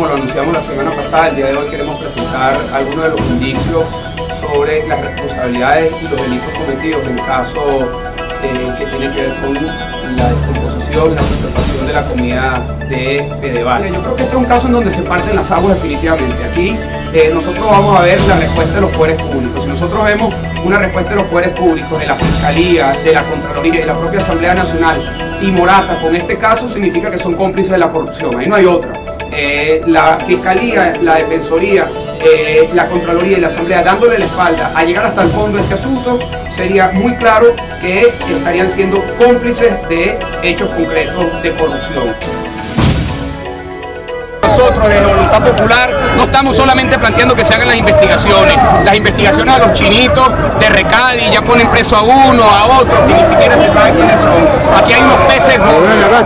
como lo anunciamos la semana pasada, el día de hoy queremos presentar algunos de los indicios sobre las responsabilidades y los delitos cometidos en caso eh, que tiene que ver con la descomposición, la putrefacción de la comida de Pedeval. Yo creo que este es un caso en donde se parten las aguas definitivamente. Aquí eh, nosotros vamos a ver la respuesta de los poderes públicos. Si nosotros vemos una respuesta de los poderes públicos, de la Fiscalía, de la Contraloría y de la propia Asamblea Nacional y Morata con este caso, significa que son cómplices de la corrupción. Ahí no hay otra. Eh, la Fiscalía, la Defensoría, eh, la Contraloría y la Asamblea dándole la espalda a llegar hasta el fondo de este asunto, sería muy claro que estarían siendo cómplices de hechos concretos de corrupción. Nosotros desde Voluntad Popular no estamos solamente planteando que se hagan las investigaciones, las investigaciones a los chinitos de Recadi ya ponen preso a uno, a otro, que ni siquiera se sabe quiénes son. Aquí hay unos peces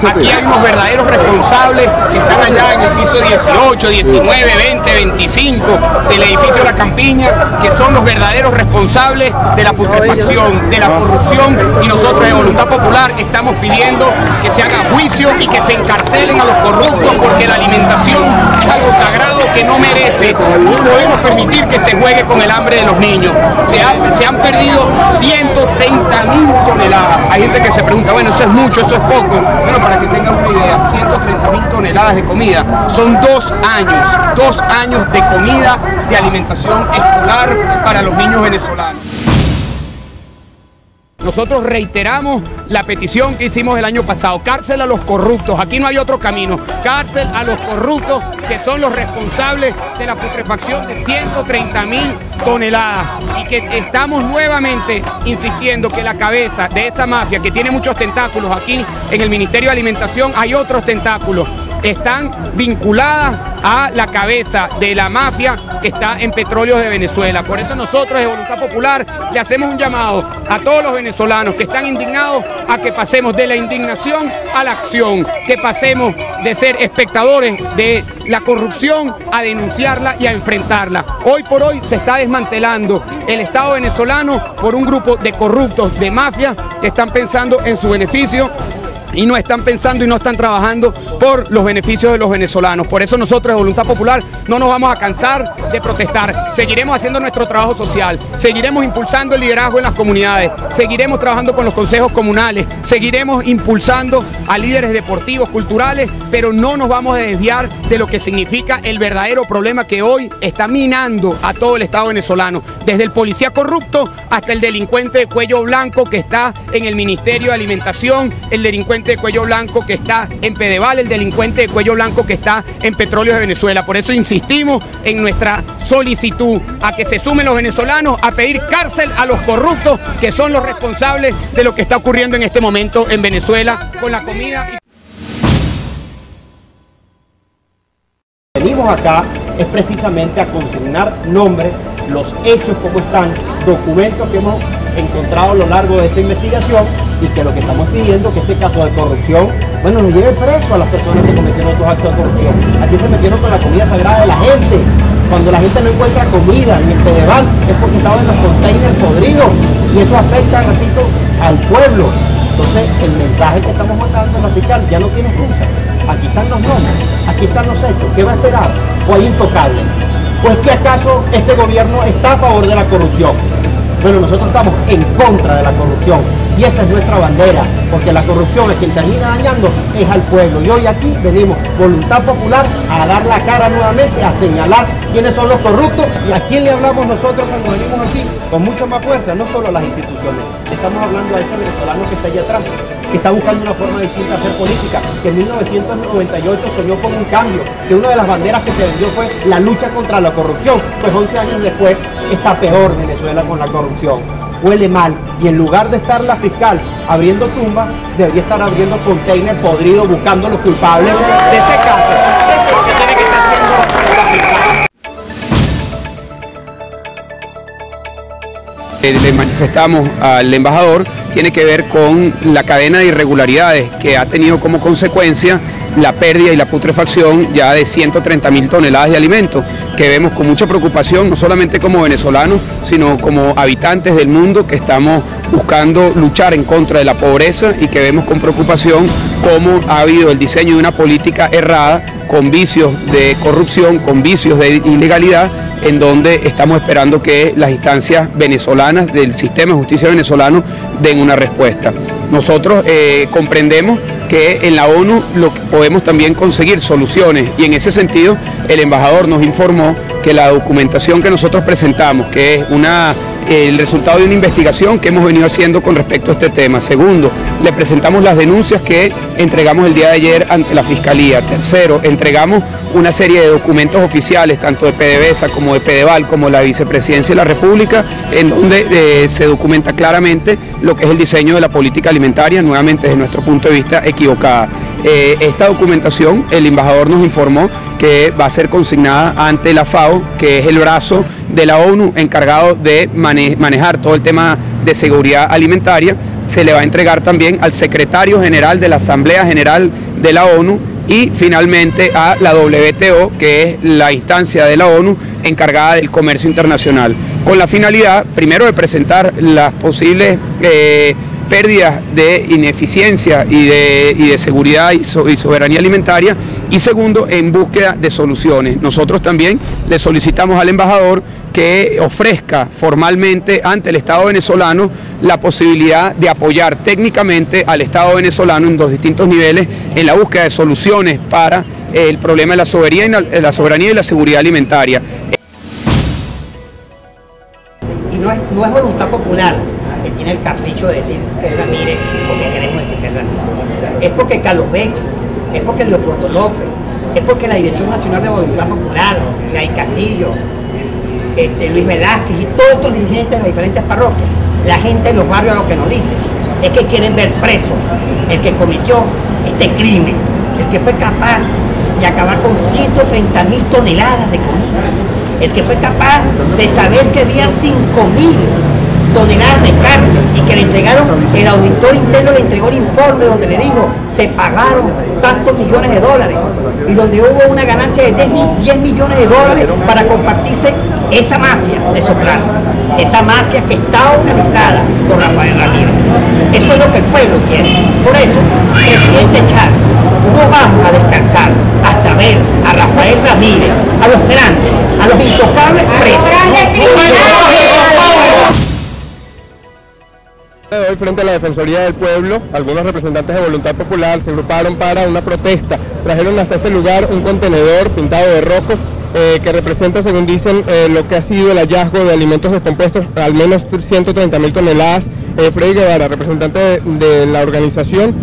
aquí hay unos verdaderos responsables que están allá en el piso 18, 19, 20, 25 del edificio La Campiña, que son los verdaderos responsables de la putrefacción, de la corrupción y nosotros en Voluntad Popular estamos pidiendo que se haga juicio y que se encarcelen a los corruptos porque la alimentación es algo sagrado que no merece. No podemos permitir que se juegue con el hambre de los niños. Se, se han perdido 130 mil toneladas. Hay gente que se pregunta, bueno, eso es mucho, eso es poco. Bueno, para que tengan una idea, 130 mil toneladas de comida son dos años, dos años de comida, de alimentación escolar para los niños venezolanos. Nosotros reiteramos la petición que hicimos el año pasado, cárcel a los corruptos, aquí no hay otro camino, cárcel a los corruptos que son los responsables de la putrefacción de 130 mil toneladas. Y que estamos nuevamente insistiendo que la cabeza de esa mafia que tiene muchos tentáculos aquí en el Ministerio de Alimentación hay otros tentáculos están vinculadas a la cabeza de la mafia que está en Petróleos de Venezuela. Por eso nosotros de Voluntad Popular le hacemos un llamado a todos los venezolanos que están indignados a que pasemos de la indignación a la acción, que pasemos de ser espectadores de la corrupción a denunciarla y a enfrentarla. Hoy por hoy se está desmantelando el Estado venezolano por un grupo de corruptos, de mafia, que están pensando en su beneficio y no están pensando y no están trabajando por los beneficios de los venezolanos. Por eso nosotros de Voluntad Popular no nos vamos a cansar de protestar. Seguiremos haciendo nuestro trabajo social, seguiremos impulsando el liderazgo en las comunidades, seguiremos trabajando con los consejos comunales, seguiremos impulsando a líderes deportivos, culturales, pero no nos vamos a desviar de lo que significa el verdadero problema que hoy está minando a todo el Estado venezolano, desde el policía corrupto hasta el delincuente de cuello blanco que está en el Ministerio de Alimentación, el delincuente de cuello blanco que está en Pedeval, el delincuente de cuello blanco que está en Petróleos de Venezuela. Por eso insistimos en nuestra solicitud a que se sumen los venezolanos a pedir cárcel a los corruptos que son los responsables de lo que está ocurriendo en este momento en Venezuela con la comida. Venimos acá es precisamente a consignar nombres, los hechos como están, documentos que hemos encontrado a lo largo de esta investigación y que lo que estamos pidiendo es que este caso de corrupción, bueno, nos lleve preso a las personas que cometieron estos actos de corrupción. Aquí se metieron con la comida sagrada de la gente. Cuando la gente no encuentra comida ni el Pedeval es porque estaban en los containers podridos y eso afecta, repito, al pueblo. Entonces, el mensaje que estamos mandando a fiscal ya no tiene excusa. Aquí están los nombres, aquí están los hechos. ¿Qué va a esperar? ¿O hay intocable? Pues que acaso este gobierno está a favor de la corrupción. Bueno, nosotros estamos en contra de la corrupción y esa es nuestra bandera, porque la corrupción es quien termina dañando es al pueblo. Y hoy aquí venimos, voluntad popular, a dar la cara nuevamente, a señalar quiénes son los corruptos y a quién le hablamos nosotros cuando venimos aquí con mucha más fuerza, no solo a las instituciones. Estamos hablando a ese venezolano que está allá atrás, que está buscando una forma distinta de hacer política, que en 1998 soñó con un cambio, que una de las banderas que se vendió fue la lucha contra la corrupción. Pues 11 años después está peor Venezuela con la corrupción huele mal y en lugar de estar la fiscal abriendo tumbas, debería estar abriendo containers podridos buscando los culpables de este caso. Fiscal. Le manifestamos al embajador tiene que ver con la cadena de irregularidades que ha tenido como consecuencia la pérdida y la putrefacción ya de 130 mil toneladas de alimentos, que vemos con mucha preocupación, no solamente como venezolanos, sino como habitantes del mundo que estamos buscando luchar en contra de la pobreza y que vemos con preocupación cómo ha habido el diseño de una política errada con vicios de corrupción, con vicios de ilegalidad, en donde estamos esperando que las instancias venezolanas del sistema de justicia venezolano den una respuesta. Nosotros eh, comprendemos que en la ONU lo podemos también conseguir soluciones y en ese sentido el embajador nos informó que la documentación que nosotros presentamos, que es una el resultado de una investigación que hemos venido haciendo con respecto a este tema. Segundo, le presentamos las denuncias que entregamos el día de ayer ante la Fiscalía. Tercero, entregamos una serie de documentos oficiales, tanto de PDVSA como de PDVAL, como la Vicepresidencia de la República, en donde eh, se documenta claramente lo que es el diseño de la política alimentaria, nuevamente desde nuestro punto de vista equivocada. Eh, esta documentación, el embajador nos informó que va a ser consignada ante la FAO, que es el brazo de la ONU encargado de manejar todo el tema de seguridad alimentaria. Se le va a entregar también al secretario general de la Asamblea General de la ONU y finalmente a la WTO, que es la instancia de la ONU encargada del comercio internacional, con la finalidad, primero, de presentar las posibles eh, pérdidas de ineficiencia y de, de seguridad y, soberanía alimentaria y segundo, en búsqueda de soluciones. Nosotros también le solicitamos al embajador que ofrezca formalmente ante el Estado venezolano la posibilidad de apoyar técnicamente al Estado venezolano en dos distintos niveles en la búsqueda de soluciones para el problema de la soberanía y la, soberanía y la seguridad alimentaria. Y no es, no es voluntad popular, que tiene el capricho de decir Ramírez porque queremos decir que Ramírez. Es porque Carlos Beck, es porque Leopoldo López, es porque la Dirección Nacional de Voluntad Popular, Ray Castillo, este, Luis Velázquez y todos estos dirigentes de las diferentes parroquias, la gente de los barrios lo que nos dice es que quieren ver preso el que cometió este crimen, el que fue capaz de acabar con 130 mil toneladas de comida, el que fue capaz de saber que habían 5 mil de carne y que le entregaron, el auditor interno le entregó el informe donde le dijo, se pagaron tantos millones de dólares y donde hubo una ganancia de 10, millones de dólares para compartirse esa mafia de Soprano, esa mafia que está organizada por Rafael Ramírez. Eso es lo que el pueblo quiere. Por eso, presidente Chávez, no vamos a descansar hasta ver a Rafael Ramírez, a los grandes, a los intocables presos hoy frente a la Defensoría del Pueblo, algunos representantes de Voluntad Popular se agruparon para una protesta. Trajeron hasta este lugar un contenedor pintado de rojo eh, que representa, según dicen, eh, lo que ha sido el hallazgo de alimentos descompuestos, al menos 130 mil toneladas. Eh, Freddy Guevara, representante de, la organización,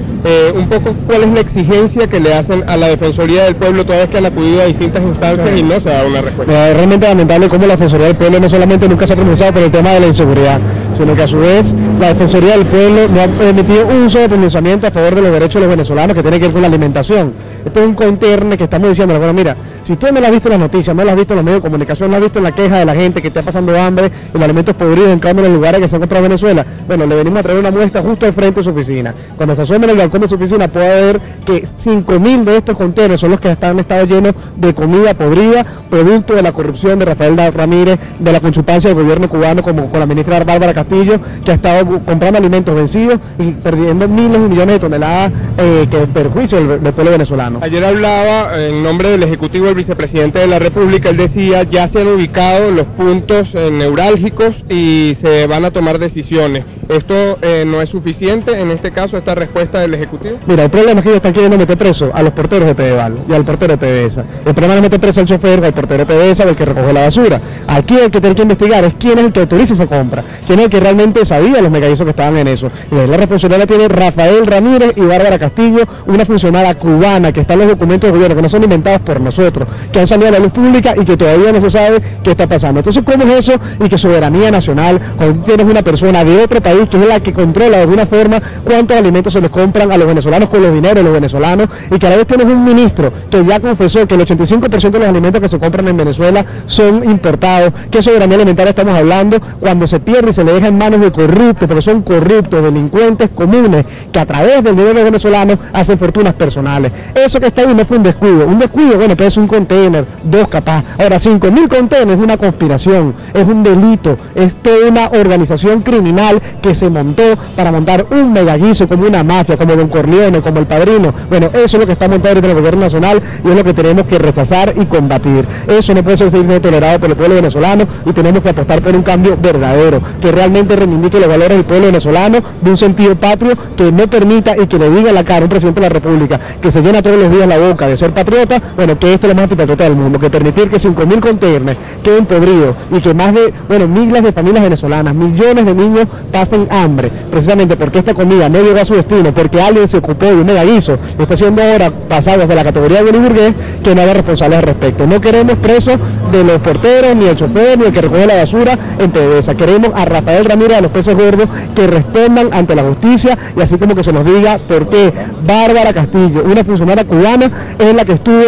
un poco cuál es la exigencia que le hacen a la Defensoría del Pueblo toda vez que han acudido a distintas instancias y no se da una respuesta. Es realmente lamentable cómo la Defensoría del Pueblo no solamente nunca se ha pronunciado por el tema de la inseguridad, sino que a su vez la Defensoría del Pueblo no ha emitido un solo pronunciamiento a favor de los derechos de los venezolanos que tiene que ver con la alimentación. Esto es un cointerne que estamos diciendo, bueno, mira, si usted no lo ha visto en las noticias, no lo has visto en los medios de comunicación, no has visto en la queja de la gente que está pasando hambre los alimentos podridos en uno de los lugares que se encuentra Venezuela, bueno, le venimos a traer una muestra justo al frente de su oficina. Cuando se asome en el balcón de su oficina puede ver que 5.000 de estos contenedores son los que están estado llenos de comida podrida, producto de la corrupción de Rafael Ramírez, de la conchupancia del gobierno cubano como con la ministra Bárbara Castillo, que ha estado comprando alimentos vencidos y perdiendo miles y millones de toneladas eh, que perjuicio del, pueblo venezolano. Ayer hablaba en nombre del Ejecutivo el vicepresidente de la República, él decía ya se han ubicado los puntos eh, neurálgicos y se van a tomar decisiones. ¿Esto eh, no es suficiente en este caso, esta respuesta del Ejecutivo? Mira, el problema es que ellos están queriendo meter preso a los porteros de Pedeval y al portero de PDVSA. El problema es meter preso al chofer, al portero de PDVSA al que recoge la basura. Aquí hay que tener que investigar es quién es el que autoriza esa compra, quién es el que realmente sabía los megallitos que estaban en eso. Y la responsabilidad la tiene Rafael Ramírez y Bárbara Castillo, una funcionaria cubana que está en los documentos de gobierno, que no son inventados por nosotros, que han salido a la luz pública y que todavía no se sabe qué está pasando. Entonces, ¿cómo es eso? Y que soberanía nacional, cuando tienes una persona de otro país es la que controla de alguna forma cuántos alimentos se les compran a los venezolanos con los dineros de los venezolanos y que a la vez tienes un ministro que ya confesó que el 85% de los alimentos que se compran en Venezuela son importados, que soberanía alimentaria estamos hablando cuando se pierde y se le deja en manos de corruptos, porque son corruptos, delincuentes comunes que a través del dinero venezolano hacen fortunas personales. Eso que está ahí no fue un descuido, un descuido, bueno, que es un container, dos capaz. Ahora, 5.000 containers es una conspiración, es un delito, es toda una organización criminal que se montó para montar un megallizo como una mafia, como Don Corleone, como el Padrino. Bueno, eso es lo que está montado ahorita el gobierno nacional y es lo que tenemos que rechazar y combatir. Eso no puede ser tolerado por el pueblo venezolano y tenemos que apostar por un cambio verdadero, que realmente reivindique los valores del pueblo venezolano de un sentido patrio que no permita y que le diga la cara a un presidente de la República que se llena todos los días la boca de ser patriota, bueno, que esto es lo más antipatriota del mundo, que permitir que 5.000 containers queden podridos y que más de, bueno, miles de familias venezolanas, millones de niños pasen hambre, precisamente porque esta comida no llegó a su destino, porque alguien se ocupó de un megaguiso y está siendo ahora pasado hacia la categoría de burgués que no haga responsable al respecto. No queremos presos de los porteros, ni el chofer, ni el que recoge la basura en PDVSA. Queremos a Rafael Ramírez, a los pesos gordos, que respondan ante la justicia y así como que se nos diga por qué Bárbara Castillo, una funcionaria cubana, es la que estuvo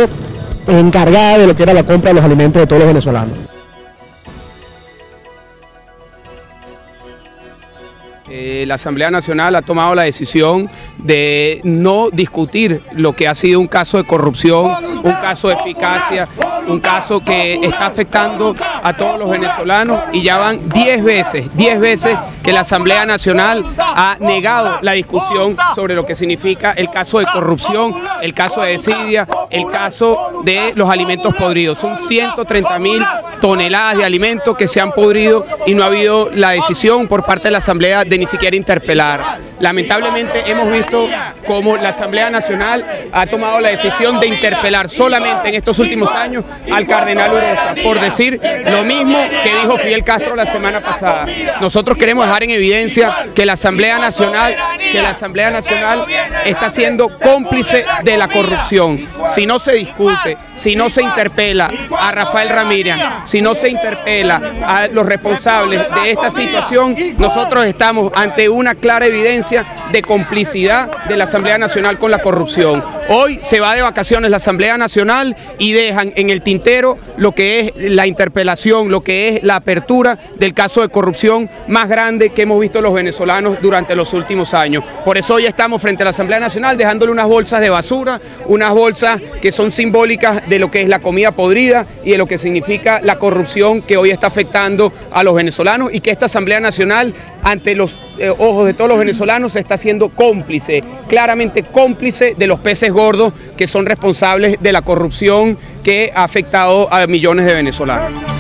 encargada de lo que era la compra de los alimentos de todos los venezolanos. Eh, la Asamblea Nacional ha tomado la decisión de no discutir lo que ha sido un caso de corrupción, un caso de eficacia, un caso que está afectando a todos los venezolanos y ya van 10 veces, 10 veces que la Asamblea Nacional ha negado la discusión sobre lo que significa el caso de corrupción, el caso de desidia, el caso de los alimentos podridos. Son 130 mil toneladas de alimentos que se han podrido y no ha habido la decisión por parte de la Asamblea de ni siquiera interpelar. Lamentablemente hemos visto cómo la Asamblea Nacional ha tomado la decisión de interpelar solamente en estos últimos años al cardenal Urosa por decir lo mismo que dijo Fidel Castro la semana pasada. Nosotros queremos dejar en evidencia que la Asamblea Nacional, que la Asamblea Nacional está siendo cómplice de la corrupción. Si no se discute, si no se interpela a Rafael Ramírez, si no se interpela a los responsables de esta situación, nosotros estamos ante una clara evidencia de complicidad de la Asamblea Nacional con la corrupción. Hoy se va de vacaciones la Asamblea Nacional y dejan en el tintero lo que es la interpelación, lo que es la apertura del caso de corrupción más grande que hemos visto los venezolanos durante los últimos años. Por eso hoy estamos frente a la Asamblea Nacional dejándole unas bolsas de basura, unas bolsas que son simbólicas de lo que es la comida podrida y de lo que significa la corrupción que hoy está afectando a los venezolanos y que esta Asamblea Nacional ante los eh, ojos de todos los venezolanos está siendo cómplice, claramente cómplice de los peces gordos que son responsables de la corrupción que ha afectado a millones de venezolanos.